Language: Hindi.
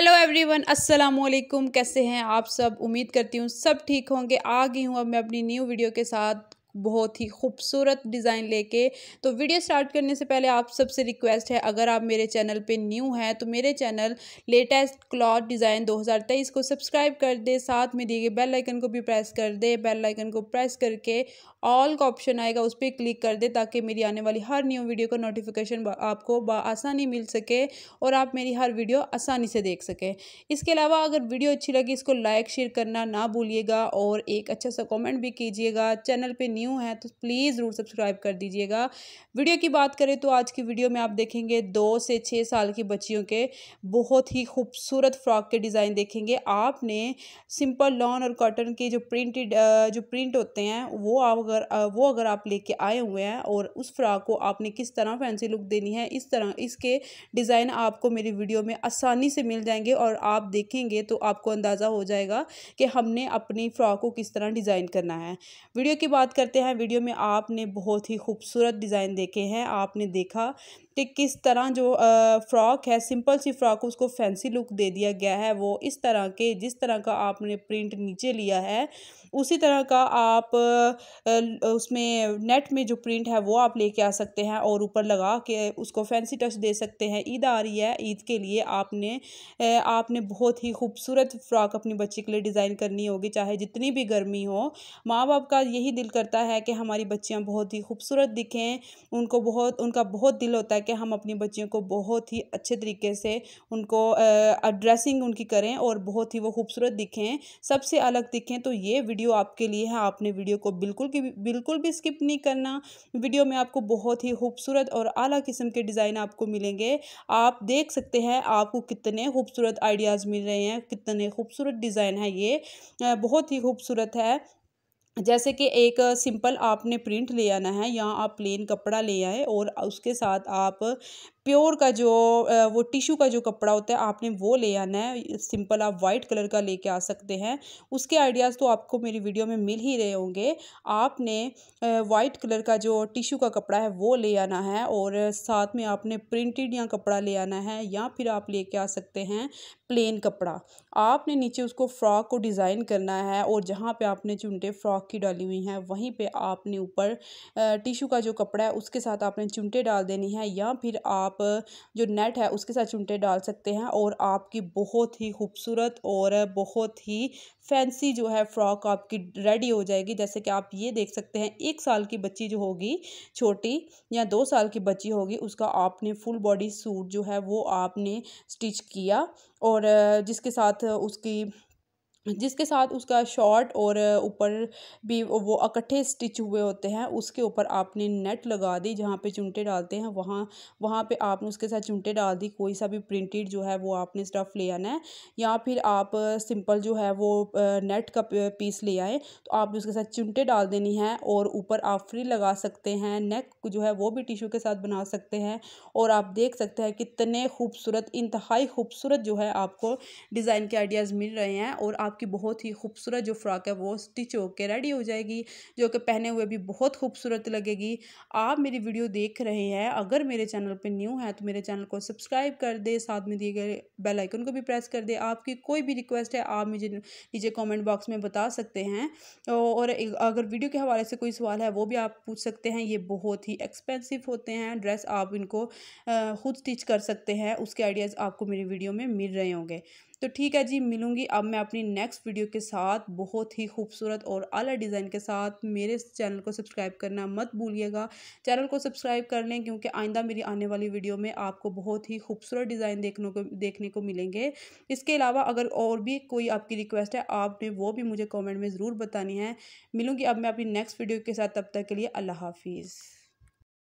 हेलो एवरीवन अस्सलाम वालेकुम कैसे हैं आप सब? उम्मीद करती हूँ सब ठीक होंगे। आ गई हूँ अब मैं अपनी न्यू वीडियो के साथ। बहुत ही खूबसूरत डिज़ाइन लेके। तो वीडियो स्टार्ट करने से पहले आप सबसे रिक्वेस्ट है, अगर आप मेरे चैनल पे न्यू हैं तो मेरे चैनल लेटेस्ट क्लॉथ डिज़ाइन 2023 को सब्सक्राइब कर दे। साथ में दिए गए बेल आइकन को भी प्रेस कर दे। बेल आइकन को प्रेस करके ऑल का ऑप्शन आएगा, उस पर क्लिक कर दे, ताकि मेरी आने वाली हर न्यू वीडियो का नोटिफिकेशन आपको आसानी मिल सके और आप मेरी हर वीडियो आसानी से देख सकें। इसके अलावा अगर वीडियो अच्छी लगी, इसको लाइक, शेयर करना ना भूलिएगा और एक अच्छा सा कॉमेंट भी कीजिएगा। चैनल पर न्यू हैं तो प्लीज़ ज़रूर सब्सक्राइब कर दीजिएगा। वीडियो की बात करें तो आज की वीडियो में आप देखेंगे दो से छः साल की बच्चियों के बहुत ही खूबसूरत फ्रॉक के डिज़ाइन देखेंगे। आपने सिंपल लॉन और कॉटन के जो प्रिंटेड जो प्रिंट होते हैं, वो आप अगर वो अगर आप लेके आए हुए हैं और उस फ्रॉक को आपने किस तरह फैंसी लुक देनी है, इस तरह, इसके डिज़ाइन आपको मेरी वीडियो में आसानी से मिल जाएँगे और आप देखेंगे तो आपको अंदाज़ा हो जाएगा कि हमने अपनी फ़्रॉक को किस तरह डिज़ाइन करना है। वीडियो की बात करते हैं। वीडियो में आपने बहुत ही खूबसूरत डिज़ाइन देखे हैं। आपने देखा कि किस तरह जो फ़्रॉक है, सिंपल सी फ़्रॉक, उसको फैंसी लुक दे दिया गया है। वो इस तरह के, जिस तरह का आपने प्रिंट नीचे लिया है, उसी तरह का आप उसमें नेट में जो प्रिंट है, वो आप लेके आ सकते हैं और ऊपर लगा के उसको फैंसी टच दे सकते हैं। ईद आ रही है, ईद के लिए आपने आपने बहुत ही खूबसूरत फ़्रॉक अपनी बच्ची के लिए डिज़ाइन करनी होगी, चाहे जितनी भी गर्मी हो। माँ बाप का यही दिल करता है कि हमारी बच्चियाँ बहुत ही खूबसूरत दिखें, उनको बहुत, उनका बहुत दिल होता है कि हम अपनी बच्चियों को बहुत ही अच्छे तरीके से उनको ड्रेसिंग उनकी करें और बहुत ही वो खूबसूरत दिखें। सबसे अलग दिखें तो ये वीडियो आपके लिए है। आपने वीडियो को बिल्कुल की, बिल्कुल भी स्किप नहीं करना। वीडियो में आपको बहुत ही खूबसूरत और आला किस्म के डिज़ाइन आपको मिलेंगे। आप देख सकते हैं आपको कितने खूबसूरत आइडियाज़ मिल रहे हैं, कितने खूबसूरत डिज़ाइन है ये। बहुत ही खूबसूरत है। जैसे कि एक सिंपल आपने प्रिंट ले आना है या आप प्लेन कपड़ा ले आए और उसके साथ आप प्योर का जो वो टिशू का जो कपड़ा होता है, आपने वो ले आना है, सिंपल आप वाइट कलर का लेके आ सकते हैं। उसके आइडियाज़ तो आपको मेरी वीडियो में मिल ही रहे होंगे। आपने वाइट कलर का जो टिशू का कपड़ा है, वो ले आना है और साथ में आपने प्रिंटेड या कपड़ा ले आना है या फिर आप लेके आ सकते हैं प्लेन कपड़ा। आपने नीचे उसको फ्रॉक को डिज़ाइन करना है और जहाँ पे आपने चुनटे फ्रॉक की डाली हुई हैं, वहीं पे आपने ऊपर टिशू का जो कपड़ा है, उसके साथ आपने चुनटे डाल देनी है या फिर आप आप, जो नेट है उसके साथ चुनटे डाल सकते हैं और आपकी बहुत ही खूबसूरत और बहुत ही फैंसी जो है फ्रॉक आपकी रेडी हो जाएगी। जैसे कि आप ये देख सकते हैं, एक साल की बच्ची जो होगी, छोटी, या दो साल की बच्ची होगी, उसका आपने फुल बॉडी सूट जो है वो आपने स्टिच किया और जिसके साथ उसकी जिसके साथ उसका शॉर्ट और ऊपर भी वो इकट्ठे स्टिच हुए होते हैं, उसके ऊपर आपने नेट लगा दी जहाँ पे चुनटे डालते हैं, वहाँ वहाँ पे आपने उसके साथ चुनटे डाल दी, कोई सा भी प्रिंटेड जो है वो आपने स्टफ़ ले आना है, या फिर आप सिंपल जो है वो नेट का पीस ले आए तो आपने उसके साथ चुनटे डाल देनी है और ऊपर आप फ्री लगा सकते हैं, नेक जो है वो भी टिशू के साथ बना सकते हैं, और आप देख सकते हैं कितने खूबसूरत, इंतहाई खूबसूरत जो है आपको डिज़ाइन के आइडियाज़ मिल रहे हैं, और आप आपकी बहुत ही खूबसूरत जो फ्रॉक है, वो स्टिच होकर रेडी हो जाएगी, जो कि पहने हुए भी बहुत खूबसूरत लगेगी। आप मेरी वीडियो देख रहे हैं, अगर मेरे चैनल पर न्यू है तो मेरे चैनल को सब्सक्राइब कर दे, साथ में दिए गए बेल आइकन को भी प्रेस कर दे। आपकी कोई भी रिक्वेस्ट है, आप मुझे नीचे कॉमेंट बॉक्स में बता सकते हैं। और अगर वीडियो के हवाले से कोई सवाल है, वो भी आप पूछ सकते हैं। ये बहुत ही एक्सपेंसिव होते हैं ड्रेस, आप इनको खुद स्टिच कर सकते हैं, उसके आइडियाज़ आपको मेरी वीडियो में मिल रहे होंगे। तो ठीक है जी, मिलूँगी अब मैं अपनी नेक्स्ट वीडियो के साथ। बहुत ही खूबसूरत और अला डिज़ाइन के साथ। मेरे चैनल को सब्सक्राइब करना मत भूलिएगा। चैनल को सब्सक्राइब कर लें क्योंकि आइंदा मेरी आने वाली वीडियो में आपको बहुत ही खूबसूरत डिज़ाइन देखने को देखने को मिलेंगे। इसके अलावा अगर और भी कोई आपकी रिक्वेस्ट है, आपने वो भी मुझे कॉमेंट में ज़रूर बतानी है। मिलूँगी अब मैं अपनी नेक्स्ट वीडियो के साथ। तब तक के लिए अल्लाह हाफिज़।